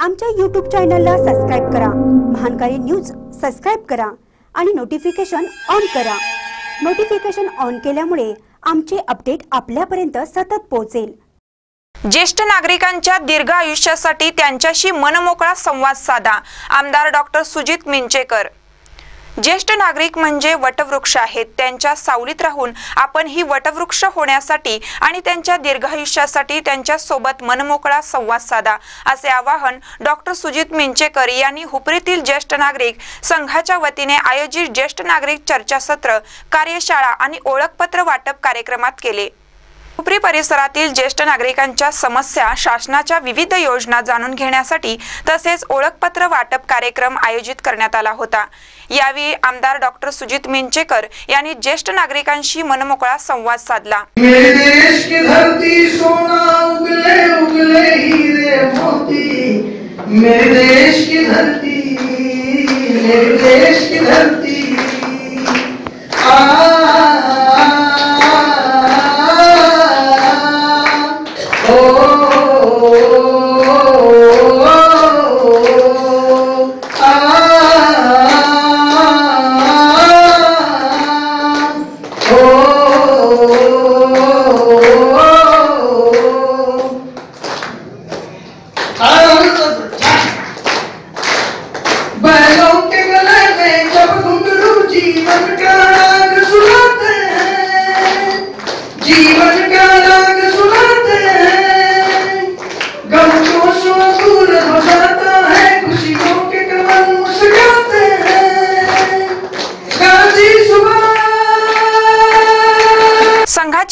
आमच्या यूट्यूब चॅनलला सबस्क्राईब करा. महानकारी न्यूज सबस्क्राईब करा आणि नोटिफिकेशन ऑन करा. नोटिफिकेशन ऑन केल्यामुळे आमचे अपडेट आपल्यापर्यंत सतत पोहोचेल. ज्येष्ठ नागरिकांच्या दीर्घ आयुष्यासाठी त्यांच्याशी मनमोकळा संवाद साधा. आमदार डॉक्टर सुजित मिंचेकर. ज्येष्ठ नागरिक म्हणजे वटवृक्ष आहेत. त्यांच्या सावलीत राहून आपण ही वटवृक्ष होण्यासाठी आणि त्यांच्या दीर्घायुष्यासाठी त्यांच्यासोबत मनमोकळा संवाद साधा असे आवाहन डॉक्टर सुजित मिंचेकर यांनी हुपरीतील ज्येष्ठ नागरिक संघाच्या वतीने आयोजित ज्येष्ठ नागरिक चर्चासत्र कार्यशाळा आणि ओळखपत्र वाटप कार्यक्रमात केले. हुपरी परिसरातील ज्येष्ठ नागरिकांच्या समस्या शासनाच्या विविध योजना जाणून घेण्यासाठी तसेच ओळखपत्र वाटप कार्यक्रम आयोजित करण्यात आला होता. यावेळी आमदार डॉक्टर सुजित मिंचेकर यांनी ज्येष्ठ नागरिकांशी मनमोकळा संवाद साधला. मेरे देश की धरती मेरे देश की धरती. हो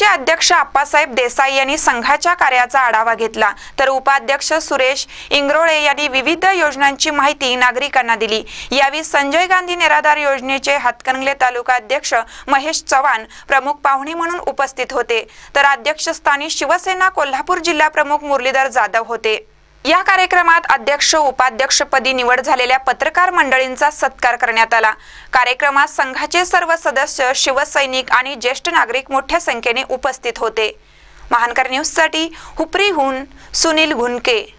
अध्यक्ष आप्पासाहेब देसाई यांनी संघाच्या कार्याचा आढावा घेतला. तर उपाध्यक्ष सुरेश इंग्रोळे यांनी विविध योजनांची माहिती नागरिकांना दिली. यावेळी संजय गांधी निराधार योजनेचे हातकणंगले तालुका अध्यक्ष महेश चव्हाण प्रमुख पाहुणे म्हणून उपस्थित होते. तर अध्यक्षस्थानी शिवसेना कोल्हापूर जिल्हा प्रमुख मुरलीधर जाधव होते. या कार्यक्रमात अध्यक्ष उपाध्यक्षपदी निवड झालेल्या पत्रकार मंडळींचा सत्कार करण्यात आला. कार्यक्रमात संघाचे सर्व सदस्य शिवसैनिक आणि ज्येष्ठ नागरिक मोठ्या संख्येने उपस्थित होते. महानकर न्यूजसाठी हुपरीहून सुनील घुनके.